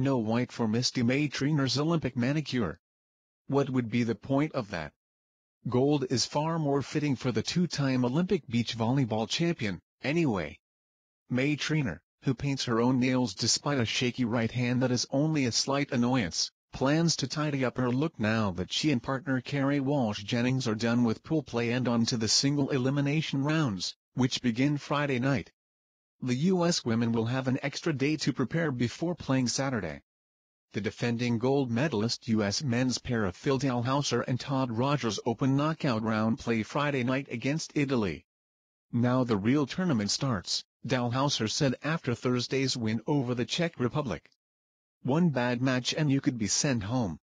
No white for Misty May Treanor's Olympic manicure. What would be the point of that? Gold is far more fitting for the two-time Olympic beach volleyball champion, anyway. May Treanor, who paints her own nails despite a shaky right hand that is only a slight annoyance, plans to tidy up her look now that she and partner Kerri Walsh Jennings are done with pool play and on to the single elimination rounds, which begin Friday night. The U.S. women will have an extra day to prepare before playing Saturday. The defending gold medalist U.S. men's pair of Phil Dalhausser and Todd Rogers open knockout round play Friday night against Italy. Now the real tournament starts, Dalhausser said after Thursday's win over the Czech Republic. One bad match and you could be sent home.